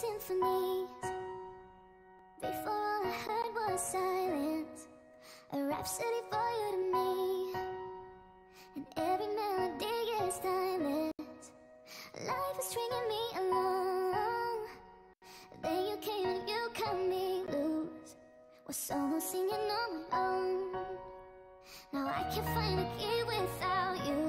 symphonies. Before all I heard was silence A rhapsody for you to me. And every melody is timeless. Life is stringing me along. Then you came and you cut me loose. Was almost singing on my own? Now I can't find a key without you.